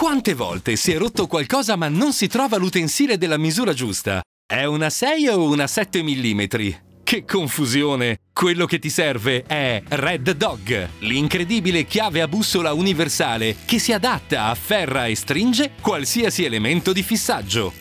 Quante volte si è rotto qualcosa ma non si trova l'utensile della misura giusta? È una 6 o una 7 mm? Che confusione! Quello che ti serve è Red Dog, l'incredibile chiave a bussola universale che si adatta, afferra e stringe qualsiasi elemento di fissaggio.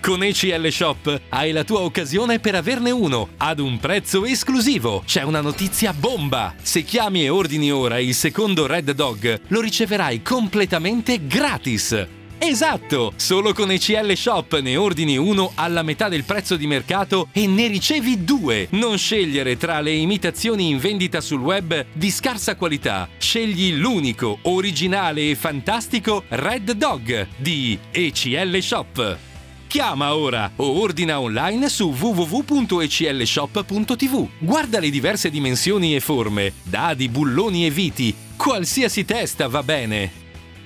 Con ACL Shop hai la tua occasione per averne uno ad un prezzo esclusivo. C'è una notizia bomba! Se chiami e ordini ora il secondo Red Dog, lo riceverai completamente gratis. Esatto! Solo con ECL Shop ne ordini uno alla metà del prezzo di mercato e ne ricevi due. Non scegliere tra le imitazioni in vendita sul web di scarsa qualità. Scegli l'unico, originale e fantastico Red Dog di ECL Shop. Chiama ora o ordina online su www.eclshop.tv. Guarda le diverse dimensioni e forme, dadi, bulloni e viti. Qualsiasi testa va bene.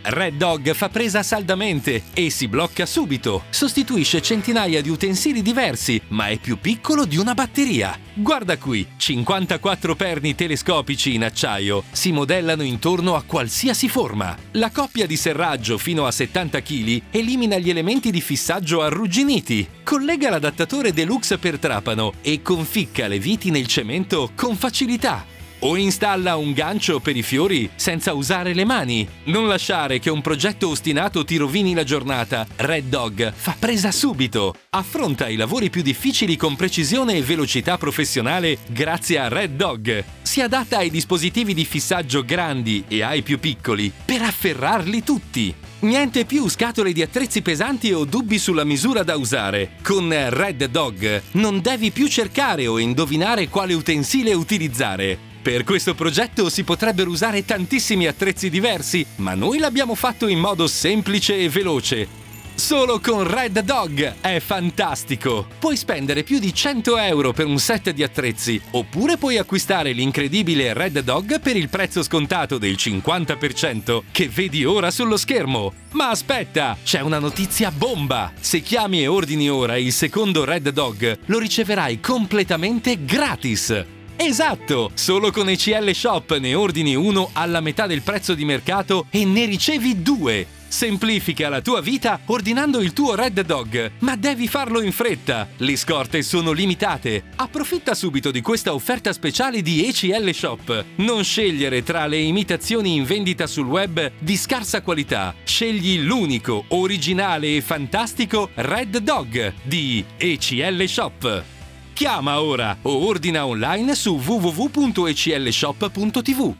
Red Dog fa presa saldamente e si blocca subito. Sostituisce centinaia di utensili diversi, ma è più piccolo di una batteria. Guarda qui, 54 perni telescopici in acciaio si modellano intorno a qualsiasi forma. La coppia di serraggio fino a 70 kg elimina gli elementi di fissaggio arrugginiti. Collega l'adattatore deluxe per trapano e conficca le viti nel cemento con facilità o installa un gancio per i fiori senza usare le mani. Non lasciare che un progetto ostinato ti rovini la giornata. Red Dog fa presa subito. Affronta i lavori più difficili con precisione e velocità professionale grazie a Red Dog. Si adatta ai dispositivi di fissaggio grandi e ai più piccoli per afferrarli tutti. Niente più scatole di attrezzi pesanti o dubbi sulla misura da usare. Con Red Dog non devi più cercare o indovinare quale utensile utilizzare. Per questo progetto si potrebbero usare tantissimi attrezzi diversi, ma noi l'abbiamo fatto in modo semplice e veloce. Solo con Red Dog è fantastico! Puoi spendere più di 100 euro per un set di attrezzi, oppure puoi acquistare l'incredibile Red Dog per il prezzo scontato del 50% che vedi ora sullo schermo. Ma aspetta, c'è una notizia bomba! Se chiami e ordini ora il secondo Red Dog, lo riceverai completamente gratis! Esatto! Solo con ECL Shop ne ordini uno alla metà del prezzo di mercato e ne ricevi due. Semplifica la tua vita ordinando il tuo Red Dog, ma devi farlo in fretta. Le scorte sono limitate. Approfitta subito di questa offerta speciale di ECL Shop. Non scegliere tra le imitazioni in vendita sul web di scarsa qualità. Scegli l'unico, originale e fantastico Red Dog di ECL Shop. Chiama ora o ordina online su www.eclshop.tv.